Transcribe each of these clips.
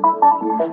Thank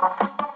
Thank.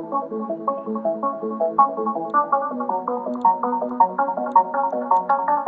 Thank you.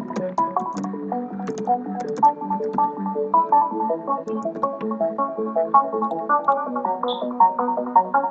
Thank you.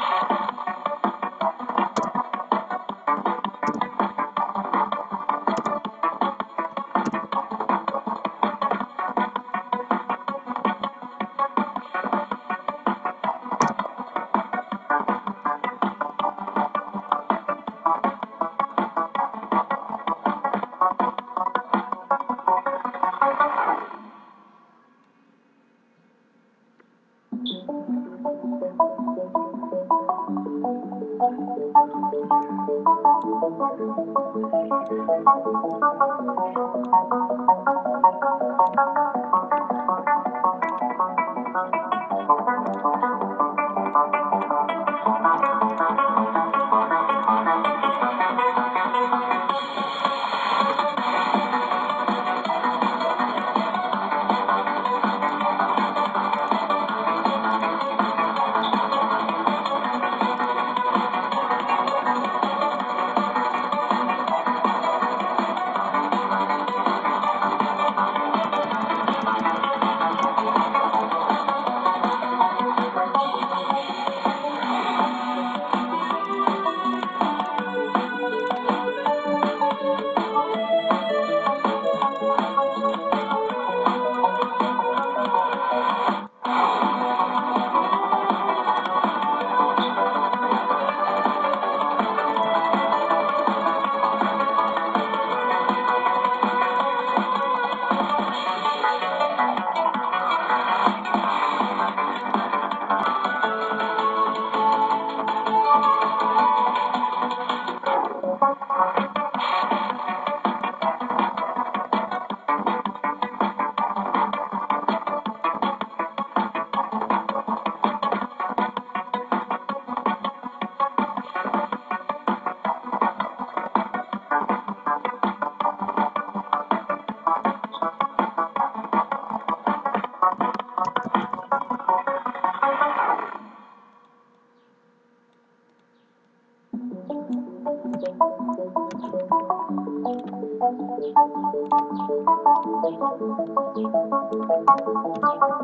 ありがといまし。